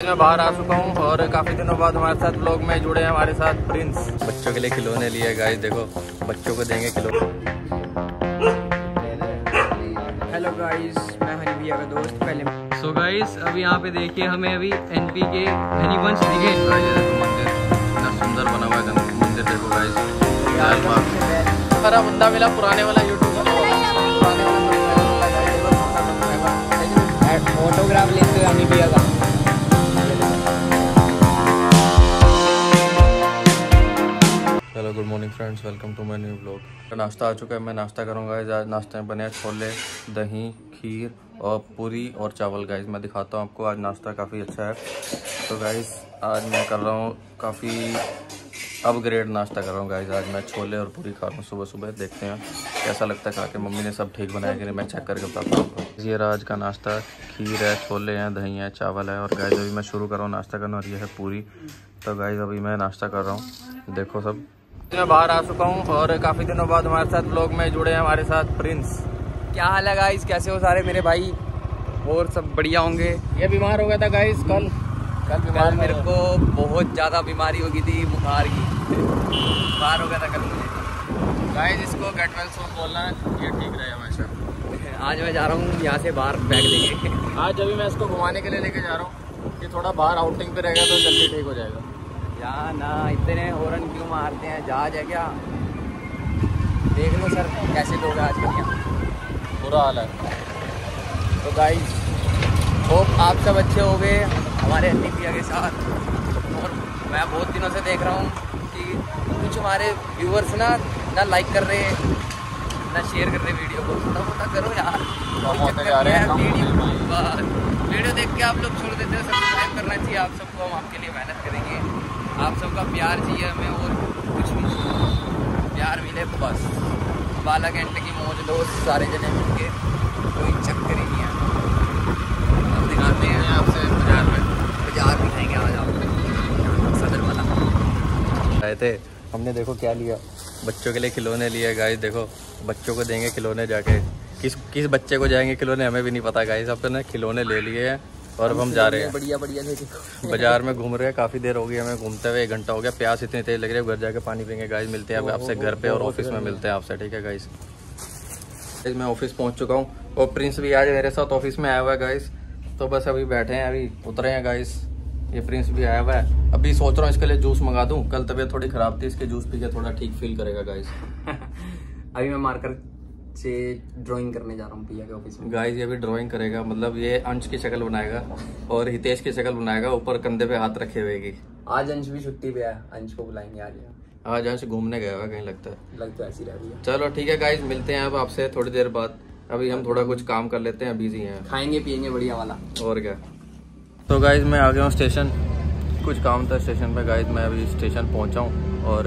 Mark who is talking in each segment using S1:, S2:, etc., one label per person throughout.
S1: मैं बाहर आ चुका हूँ और काफ़ी दिनों बाद हमारे साथ लोग में जुड़े हैं हमारे साथ प्रिंस बच्चों के लिए खिलौने लिए गाइस देखो बच्चों को देंगे खिलौने।
S2: हेलो गाइस मैं हनी भैया का दोस्त पहले
S3: सो गाइस अभी यहाँ पे देखिए हमें अभी एनपी के हनी वंश दिखे।
S1: देखो मंदिर। इतना सुंदर बना हुआ है मंदिर देखो गाइस बाग बंदा मिला पुराने वाला YouTuber hello good morning friends welcome to my new blog नाश्ता आ चुका है, मैं नाश्ता करूँगा। आज नाश्ते में बने छोले, दही, खीर और पूरी और चावल। गाइस मैं दिखाता हूँ आपको, आज नाश्ता काफ़ी अच्छा है। तो गाइस आज मैं कर रहा हूँ काफ़ी अपग्रेड नाश्ता कर रहा हूँ। गाइस आज मैं छोले और पूरी खा रहा हूँ सुबह सुबह। देखते हैं कैसा लगता है खा के। मम्मी ने सब ठीक बनाया कि नहीं, मैं चेक करके बताता हूँ ये रहा आज का नाश्ता। खीर है, छोले हैं, दही है, चावल है। और गाइस अभी मैं शुरू कर रहा हूँ नाश्ता करना और ये है पूरी। तो गाइस अभी मैं नाश्ता कर रहा हूँ। देखो सब। मैं बाहर आ चुका हूँ और काफ़ी दिनों बाद हमारे साथ लोग में जुड़े हैं हमारे साथ प्रिंस
S2: क्या हाल है गाइस कैसे हो सारे मेरे भाई? और सब बढ़िया होंगे?
S1: ये बीमार हो गया था गाइस कल। कल
S2: कल मेरे को बहुत ज़्यादा बीमारी हो गई थी बुखार की। बुखार हो गया था कल मुझे।
S1: गाइस इसको गेट वेल सोन बोलना ये ठीक रहे हमेशा।
S2: आज मैं जा रहा हूँ यहाँ से बाहर बैग लेके।
S1: आज अभी मैं इसको घुमाने के लिए लेके जा रहा हूँ। कि थोड़ा बाहर आउटिंग पे रहेगा तो जल्दी ठीक हो जाएगा।
S2: या ना इतने हॉर्न क्यों मारते हैं? जहाज़ है क्या? देख लो सर कैसे लोग हैं आजकल यहाँ
S1: बुरा हाल है।
S2: तो गाइस होप आप सब अच्छे हो गए हमारे भैया के साथ। और मैं बहुत दिनों से देख रहा हूँ कि कुछ हमारे व्यूअर्स ना ना लाइक कर रहे ना शेयर कर रहे वीडियो को। थोड़ा मोटा करो यार।
S1: हैं,
S2: वीडियो देख के आप लोग छोड़ देते हो। सब्सक्राइब करना चाहिए आप सबको हम आपके लिए मेहनत आप सबका प्यार चाहिए हमें और कुछ प्यार मिले तो बस। बाला घंटे की मौज दोस्त सारे जने मिल के कोई चक्कर ही नहीं है। अब दिखाते हैं।
S1: आपसे बाज़ार में।
S2: बाज़ार दिखाएँगे आज आपको सदर वाला।
S1: आए थे। हमने देखो क्या लिया। बच्चों के लिए खिलौने लिए। गाइस देखो बच्चों को देंगे खिलौने जाके। किस किस बच्चे को जाएँगे खिलौने हमें भी नहीं पता। गाइस अपने खिलौने ले लिए हैं। और अब हम जा रहे हैं।
S2: बढ़िया बढ़िया
S1: बाज़ार में घूम रहे हैं काफ़ी देर हो गई हमें घूमते हुए एक घंटा हो गया प्यास इतनी तेज लग रही है घर जाके पानी पियेंगे गाइस मिलते हैं आपसे घर पे और ऑफ़िस में मिलते हैं आपसे ठीक है गाइस गाइस मैं ऑफ़िस पहुँच चुका हूँ और प्रिंस भी आज मेरे साथ ऑफ़िस में आया हुआ है गाइस तो बस अभी बैठे हैं अभी उतरे हैं गाइस ये प्रिंस भी आया हुआ है। अभी सोच रहा हूँ इसके लिए जूस मंगा दूँ कल तबीयत थोड़ी खराब थी इसके जूस पी के थोड़ा ठीक फील करेगा गाइस
S2: अभी मैं मार्कर से ड्राइंग करने जा रहा हूँ भैया के ऑफ़िस में।
S1: गाइस ये भी ड्राइंग करेगा मतलब ये अंश की शक्ल बनाएगा और हितेश की शक्ल बनाएगा ऊपर कंधे पे हाथ रखे हुए की।
S2: आज अंश भी छुट्टी पे है अंश को बुलाएँगे आज।
S1: आज अंश घूमने गया हुआ कहीं लगता है।
S2: लग तो ऐसी रह है
S1: चलो ठीक है गाइज़ मिलते हैं अब आपसे थोड़ी देर बाद। अभी हम थोड़ा कुछ काम कर लेते हैं बिज़ी हैं।
S2: खाएँगे पियेंगे बढ़िया वाला।
S1: और क्या। तो गाइज़ मैं आ गया हूँ स्टेशन कुछ काम था स्टेशन पे गाइज़ मैं अभी स्टेशन पहुँचा हूँ और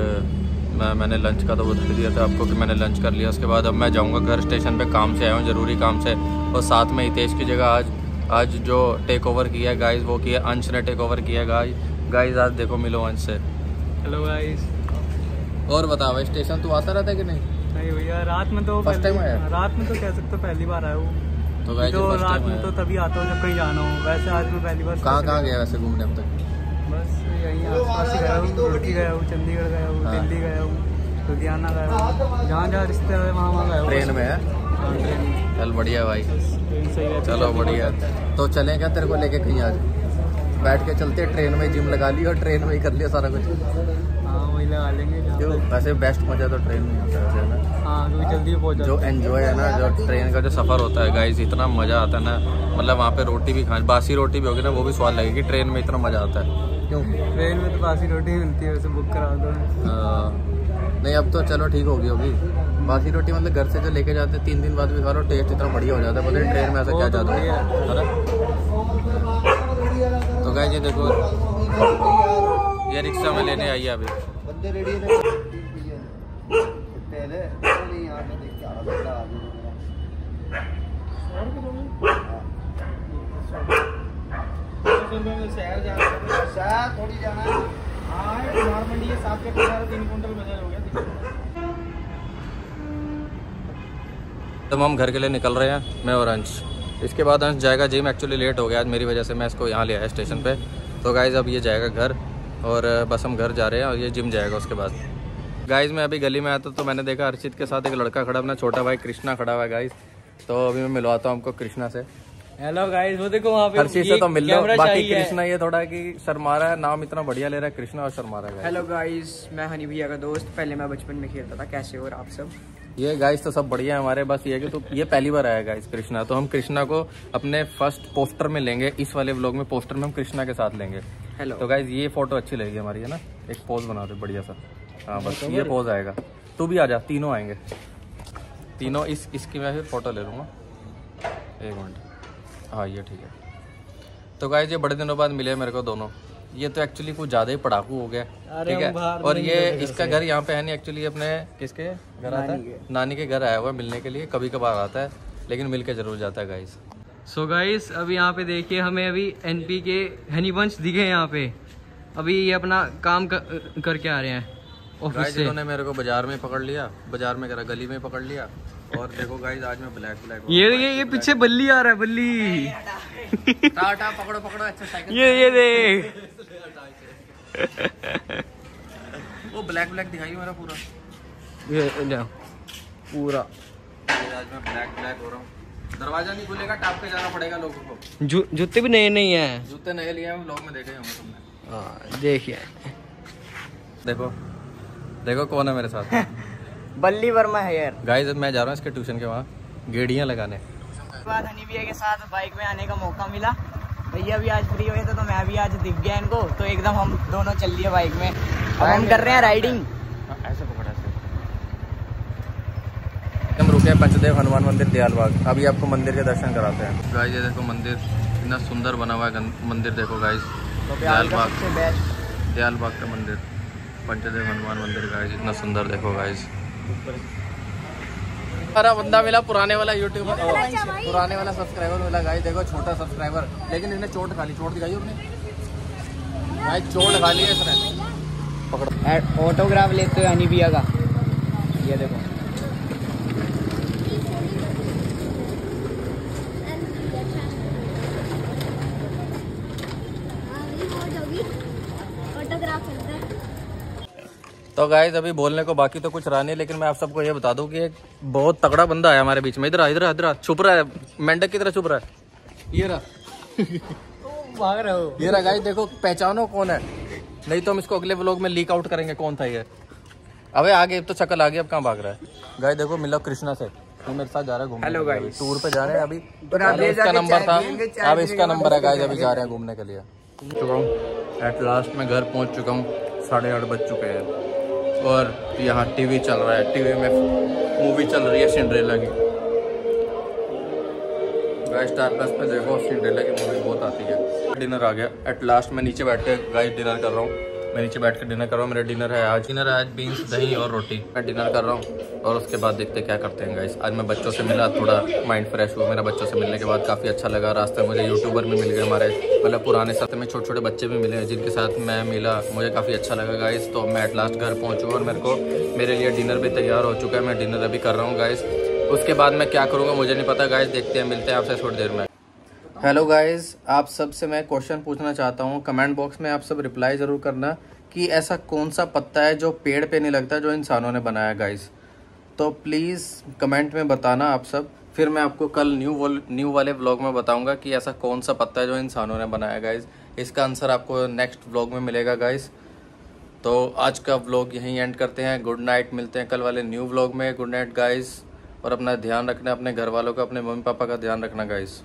S1: मैं मैंने लंच का तो बता दिया था आपको कि मैंने लंच कर लिया। उसके बाद अब मैं जाऊँगा घर स्टेशन पे काम से आया हूँ ज़रूरी काम से। और साथ में हितेश की जगह आज आज जो टेक ओवर किया गाइज़ वो किया अंश ने टेक ओवर किया गाइज़ गाइज़ आज देखो मिलो अंश से।
S3: हेलो गाइस
S1: और बता भाई स्टेशन तू आता रहता है कि नहीं?
S3: नहीं भैया रात में तो पहली-
S1: time आया?
S3: रात में तो कह सकते पहली बार आया हूँ।
S1: तो गाइज़
S3: तो रात में तो तभी आता हूँ जब कहीं जाना हो। वैसे आज मैं पहली बार
S1: कहाँ कहाँ गया वैसे घूमने अब तक?
S3: बस यहीं आसपास ही गया हूँ रुड़की गया हूँ चंडीगढ़ गया हूँ
S1: हाँ।
S3: दिल्ली गया हूँ लुधियाना गया हूँ। जहाँ जहाँ रिश्तेदार है वहाँ वहाँ गया
S1: ट्रेन में है?
S3: हाँ।
S1: चल बढ़िया भाई। चलो बढ़िया। तो चले क्या तेरे को लेके कहीं आज? बैठ के चलते ट्रेन में जिम लगा ली और ट्रेन में ही कर लिया सारा कुछ?
S3: हाँ वही लगा लेंगे
S1: क्यों? वैसे बेस्ट मज़ा तो ट्रेन में आता है ना?
S3: हाँ क्योंकि जल्दी पहुँच
S1: जो एंजॉय है ना जो ट्रेन का जो सफ़र होता है गाइस इतना मज़ा आता है ना। मतलब वहाँ पे रोटी भी खानी बासी रोटी भी होगी ना वो भी स्वाद लगेगी ट्रेन में इतना मज़ा आता है। क्यों?
S3: ट्रेन में तो बासी रोटी मिलती है वैसे बुक करा दो।
S1: हाँ। नहीं अब तो चलो ठीक होगी होगी। बासी रोटी मतलब घर से जो लेके जाते हैं तीन दिन बाद भी खा लो टेस्ट इतना बढ़िया हो जाता है। पता ट्रेन में ऐसा क्या
S3: तो
S1: जाता है? है। तो गाइस ये देखो। ये रिक्शा में लेने आई है अभी।
S4: बंदे रेडी है पहले नहीं यहाँ पे देख के आ रहा था आगे
S3: शहर जा रहे
S4: शायद थोड़ी जाना है।
S3: मंडी सात के पचास तीन कुंटल हो गया
S1: तब हम घर के लिए निकल रहे हैं मैं और अंश। इसके बाद अंश जाएगा जिम एक्चुअली लेट हो गया आज मेरी वजह से मैं इसको यहाँ ले आया स्टेशन पे। तो गाइज़ अब ये जाएगा घर और बस हम घर जा रहे हैं और ये जिम जाएगा उसके बाद। गाइज़ मैं अभी गली में आया था तो मैंने देखा अर्चित के साथ एक लड़का खड़ा अपना छोटा भाई कृष्णा खड़ा हुआ है गाइज़ तो अभी मैं मिलवाता हूँ हमको कृष्णा से।
S3: हेलो गाइस वो देखो वहाँ पे
S1: हर्षित से तो मिल लो। बाकी कृष्णा ये थोड़ा कि शर्मा रहा है नाम इतना बढ़िया ले रहा है कृष्णा और शर्मा रहा है
S5: हेलो गाइस मैं हनी भैया का दोस्त। पहले मैं बचपन में खेलता था। कैसे हो आप सब?
S1: ये गाइस तो सब बढ़िया है हमारे। बस ये है कि तो ये पहली बार आया गाइस कृष्णा। तो हम कृष्णा को अपने फ़र्स्ट पोस्टर में लेंगे। इस वाले व्लॉग में पोस्टर में हम कृष्णा के साथ लेंगे।
S5: हेलो
S1: तो गाइज़ ये फ़ोटो अच्छी लगेगी हमारी है ना? एक पोज बना दो बढ़िया सा। हाँ बस ये पोज आएगा। तू भी आ जा तीनों आएँगे। तीनों इस इसकी मैं फिर फ़ोटो ले लूँगा। एक मिनट। हाँ ये ठीक है। तो गाइज़ ये बड़े दिनों बाद मिले मेरे को दोनों। ये तो एक्चुअली कुछ ज़्यादा ही पड़ाकू हो गया ठीक है। और ये इसका घर यहाँ पे है नहीं एक्चुअली अपने किसके घर आता है? नानी के। घर आया हुआ है मिलने के लिए कभी कभार आता है लेकिन मिल के ज़रूर जाता है गाइस
S3: सो गाइस अभी यहाँ पे देखिए हमें अभी एनपी के हनीवंश दिखे यहाँ पे। अभी ये अपना काम कर, करके आ रहे हैं ऑफ़िस से।
S1: इन्होंने मेरे को बाज़ार में पकड़ लिया बाज़ार में करा गली में पकड़ लिया। और देखो गाइस आज मैं ब्लैक ब्लैक
S3: ये ये ये पीछे बल्ली आ रहा है बल्ली।
S1: टाटा पकड़ो पकड़ो अच्छा साइकिल
S3: ये ये देख।
S1: वो ब्लैक ब्लैक दिखाई मेरा पूरा।
S3: ये ले पूरा।
S1: आज मैं ब्लैक ब्लैक हो रहा हूँ। दरवाज़ा नहीं खुलेगा टाप के जाना पड़ेगा लोगों को।
S3: जू, जूते भी नए नहीं है।
S1: जूते नए लिए हैं ब्लॉग में देखे होंगे तुमने।
S3: हाँ, देखिए
S1: देखो। देखो कौन है मेरे साथ।
S5: बल्ली वर्मा है यार।
S1: गाइस मैं जा रहा हूँ इसके ट्यूशन के वहाँ गेड़ियाँ लगाने।
S5: बाद हनी भैया के साथ बाइक में आने का मौका मिला। भैया भी आज फ्री हुए थे तो मैं भी आज दिख गया इनको। तो एकदम हम दोनों चल लिए बाइक में। अब हम कर रहे हैं राइडिंग
S1: हाँ, ऐसे पकड़ हम रुके हैं पंचदेव हनुमान मंदिर दयालबाग अभी आपको मंदिर के दर्शन कराते हैं। गाइस ये देखो मंदिर इतना सुंदर बना हुआ है मंदिर देखो गाइस दयालबाग
S5: सबसे बेस्ट
S1: दयालबाग का मंदिर। पंचदेव हनुमान मंदिर गाइस इतना सुंदर देखो गाइस हमारा बंदा मिला पुराने वाला यूट्यूबर पुराने वाला सब्सक्राइबर मिला गाइस देखो छोटा सब्सक्राइबर लेकिन इसने चोट खा ली चोट दिखाई अपने। गाइस चोट खा ली है इसने। पकड़ो।
S5: ऑटोग्राफ लेते हुए हनी भैया का? ये देखो।
S6: ऑटोग्राफ है।
S1: तो गाइज़ अभी बोलने को बाकी तो कुछ रहा नहीं लेकिन मैं आप सबको ये बता दूँ कि एक बहुत तगड़ा बंदा है हमारे बीच में। इधर इधर आ, इधर छुप रहा है मेंढक की तरह छुप रहा है। ये रहा।
S3: भाग रहे हो।
S1: ये रहा गाइज़ देखो पहचानो कौन है। नहीं तो हम इसको अगले व्लॉग में लीक आउट करेंगे कौन था ये। अबे आगे अब तो शक्ल आ गई अब कहाँ भाग रहा है? गाइस देखो मिला कृष्णा से। वो मेरे साथ जा रहा है घूमने के लिए। टूर पे जा रहे हैं अभी।
S5: और
S1: पहले इसका नंबर था। अब इसका नंबर है गाइस अभी जा रहे हैं घूमने के लिए। चुका हूँ। एट लास्ट में घर पहुँच चुका हूँ। साढ़े आठ बज चुके हैं। और यहाँ टीवी चल रहा है। टीवी में मूवी चल रही है सिंड्रेला की। गाय स्टार प्लस पे देखो सिंड्रेला की मूवी बहुत आती है। डिनर आ गया। एट लास्ट मैं नीचे बैठ के गाय डिनर कर रहा हूँ। मैं नीचे बैठ के डिनर कर रहा हूँ, मेरा डिनर है आज। डिनर है आज बीन्स, दही और रोटी। मैं डिनर कर रहा हूँ और उसके बाद देखते क्या करते हैं गाइस आज मैं बच्चों से मिला, थोड़ा माइंड फ्रेश हुआ मेरा बच्चों से मिलने के बाद। काफ़ी अच्छा लगा, रास्ते में मुझे यूट्यूबर भी मिल गए हमारे। मतलब पुराने साथ में छोटे छोटे बच्चे भी मिले हैं, जिनके साथ मैं मिला। मुझे काफ़ी अच्छा लगा गाइस तो मैं एट लास्ट घर पहुँचूँ और मेरे को, मेरे लिए डिनर भी तैयार हो चुका है। मैं डिनर अभी कर रहा हूँ गाइस उसके बाद मैं क्या करूँगा, मुझे नहीं पता गाइस देखते हैं, मिलते हैं आपसे थोड़ी देर में। हेलो गाइस आप सबसे मैं क्वेश्चन पूछना चाहता हूँ। कमेंट बॉक्स में आप सब रिप्लाई ज़रूर करना कि ऐसा कौन सा पत्ता है जो पेड़ पे नहीं लगता, जो इंसानों ने बनाया गाइस तो प्लीज़ कमेंट में बताना आप सब। फिर मैं आपको कल न्यू न्यू वाले व्लॉग में बताऊँगा कि ऐसा कौन सा पत्ता है जो इंसानों ने बनाया गाइस इसका आंसर आपको नेक्स्ट व्लॉग में मिलेगा गाइस तो आज का व्लॉग यहीं एंड करते हैं। गुड नाइट मिलते हैं कल वाले न्यू व्लॉग में। गुड नाइट गाइस और अपना ध्यान रखना, अपने घर वालों का, अपने मम्मी पापा का ध्यान रखना गाइस